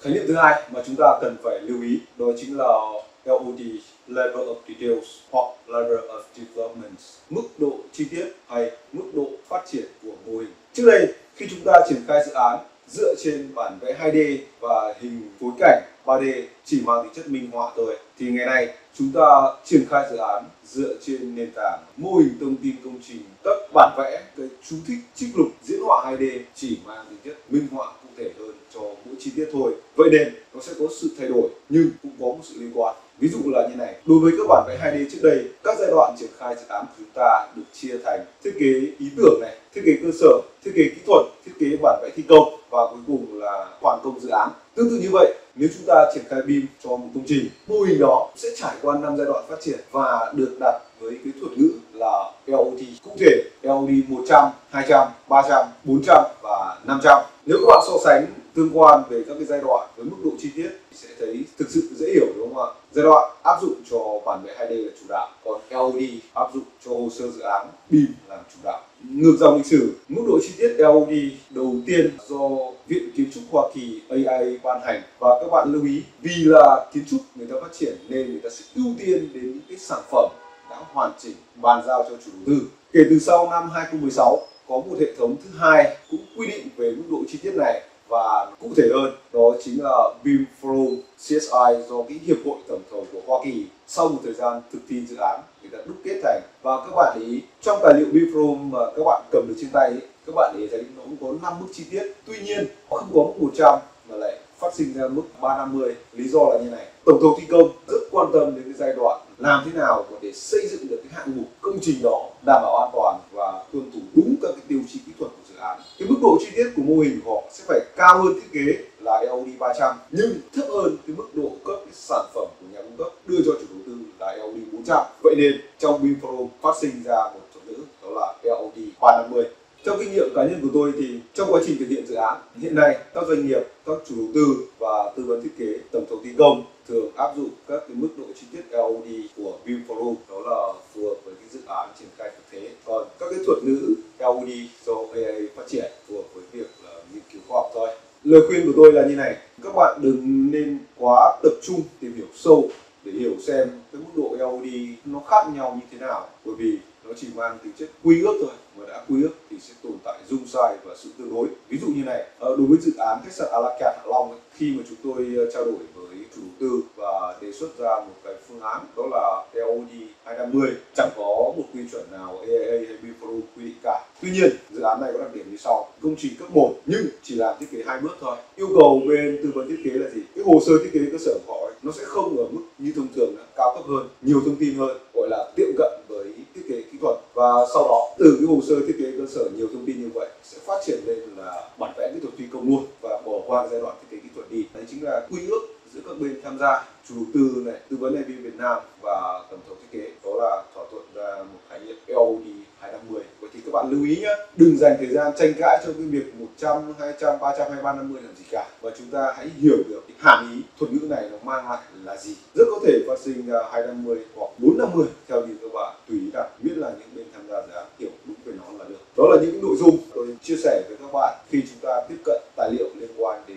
khái niệm thứ hai mà chúng ta cần phải lưu ý đó chính là LOD Level of Details hoặc Level of Development mức độ chi tiết hay mức độ phát triển của mô hình. Trước đây, khi chúng ta triển khai dự án dựa trên bản vẽ 2D và hình phối cảnh 3D chỉ mang tính chất minh họa thôi, thì ngày nay chúng ta triển khai dự án dựa trên nền tảng mô hình thông tin công trình. Các bản vẽ, cái chú thích trích lục, diễn họa 2D chỉ mang tính chất minh họa cụ thể hơn cho mỗi chi tiết thôi. Vậy nên nó sẽ có sự thay đổi nhưng cũng có một sự liên quan. Ví dụ là như này đối với các bản vẽ 2D trước đây các giai đoạn triển khai dự án của chúng ta được chia thành thiết kế ý tưởng này thiết kế cơ sở thiết kế kỹ thuật thiết kế bản vẽ thi công và cuối cùng là hoàn công dự án. Tương tự như vậy nếu chúng ta triển khai BIM cho một công trình mô hình đó sẽ trải qua năm giai đoạn phát triển và được đặt với cái thuật ngữ là LOT cụ thể LOD 100, 200, 300, 400 và 500 nếu các bạn so sánh tương quan về các cái giai đoạn với mức độ chi tiết thì sẽ thấy thực sự dễ hiểu, đúng không ạ? Giai đoạn áp dụng cho bản vẽ 2D là chủ đạo, còn LOD áp dụng cho hồ sơ dự án BIM làm chủ đạo. Ngược dòng lịch sử, mức độ chi tiết LOD đầu tiên do Viện Kiến trúc Hoa Kỳ AI ban hành. Và các bạn lưu ý, vì là kiến trúc người ta phát triển nên người ta sẽ ưu tiên đến những cái sản phẩm đã hoàn chỉnh, bàn giao cho chủ đầu tư. Kể từ sau năm 2016 có một hệ thống thứ hai cũng quy định về mức độ chi tiết này và cụ thể hơn đó chính là BIM Forum CSI do cái hiệp hội tổng thầu của Hoa Kỳ sau một thời gian thực thi dự án người ta đúc kết thành. Và các bạn ý trong tài liệu BIM Forum mà các bạn cầm được trên tay ấy, các bạn ý thấy nó cũng có 5 mức chi tiết. Tuy nhiên không có mức 100 mà lại phát sinh ra mức 350 lý do là như này tổng thầu thi công rất quan tâm đến cái giai đoạn làm thế nào để xây dựng được cái hạng mục công trình đó đảm bảo an toàn và tuân thủ đúng các cái tiêu chí kỹ thuật của dự án. Cái mức độ chi tiết của mô hình của họ sẽ phải cao hơn thiết kế là LOD 300 nhưng thấp hơn cái mức độ cấp cái sản phẩm của nhà cung cấp đưa cho chủ đầu tư là LOD 400 vậy nên trong BIM phát sinh ra một thuật ngữ đó là LOD 350 trong kinh nghiệm cá nhân của tôi thì trong quá trình thực hiện dự án, hiện nay các doanh nghiệp, các chủ đầu tư và tư vấn thiết kế tổng thầu thi công thường áp dụng các cái mức độ chi tiết LOD của BIM Forum đó là phù hợp với cái dự án triển khai thực tế. Còn các cái thuật ngữ LOD do AI phát triển phù hợp với việc là nghiên cứu khoa học thôi. Lời khuyên của tôi là như này, các bạn đừng nên quá tập trung tìm hiểu sâu để hiểu xem cái mức độ LOD nó khác nhau như thế nào. Bởi vì nó chỉ mang tính chất quy ước thôi mà đã quy ước thì sẽ tồn tại dung sai và sự tương đối. Ví dụ như này ờ, đối với dự án khách sạn Alacat Hạ Long ấy, khi mà chúng tôi ờ, trao đổi với chủ đầu tư và đề xuất ra một cái phương án đó là LOD 2020 chẳng có một quy chuẩn nào AAA hay BPRO quy định cả. Tuy nhiên dự án này có đặc điểm như sau. Công trình cấp 1 nhưng chỉ làm thiết kế hai bước thôi. Yêu cầu bên tư vấn thiết kế là gì? Cái hồ sơ thiết kế cơ sở của họ ấy, nó sẽ không ở mức như thông thường nữa, cao cấp hơn nhiều thông tin hơn gọi là tiệm cận với thiết kế kỹ thuật. Và sau đó từ cái hồ sơ thiết kế cơ sở nhiều thông tin như vậy sẽ phát triển lên là bản vẽ kỹ thuật thi công luôn và bỏ qua giai đoạn thiết kế kỹ thuật đi. Đấy chính là quy ước giữa các bên tham gia chủ đầu tư này tư vấn này Việt Nam và tổng thầu là thỏa thuận ra một khái niệm LOD 250 vậy thì các bạn lưu ý nhé đừng dành thời gian tranh cãi cho cái việc 100, 200, 300 hay 350 làm gì cả. Và chúng ta hãy hiểu được cái hàm ý thuật ngữ này nó mang lại là gì. Rất có thể phát sinh à, ra 250 hoặc 450 theo như các bạn tùy đặt miễn là những bên tham gia dự án hiểu đúng về nó là được. Đó là những nội dung tôi chia sẻ với các bạn khi chúng ta tiếp cận tài liệu liên quan đến